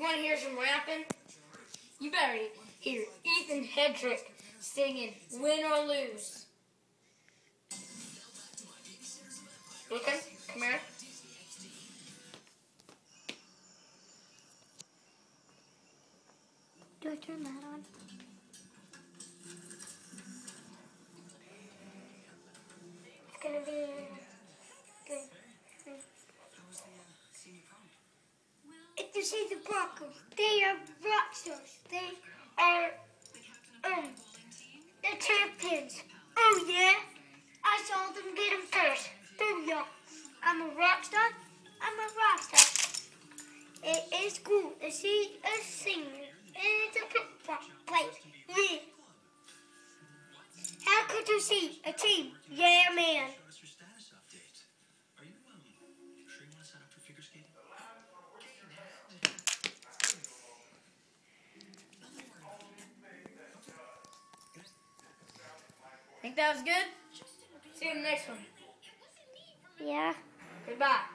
want to hear some rapping? You better hear Ethan Hedrick singing Win or Lose. Okay, come here. Do I turn that on? You see the Broncos, they are rock stars. They are um, the champions. Oh yeah, I saw them get them first. Booyah! I'm a rockstar. I'm a rockstar. It is cool to see a singer it's a football player. Yeah. How could you see a team? Think that was good? See you in the next one. Yeah. Goodbye.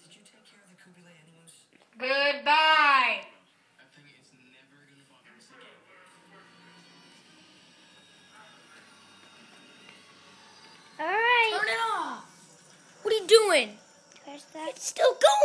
Did you take care of the Kubile animals? Goodbye. I think it's never gonna bother us again. All right. Turn it off. What are you doing? Press that. It's still going.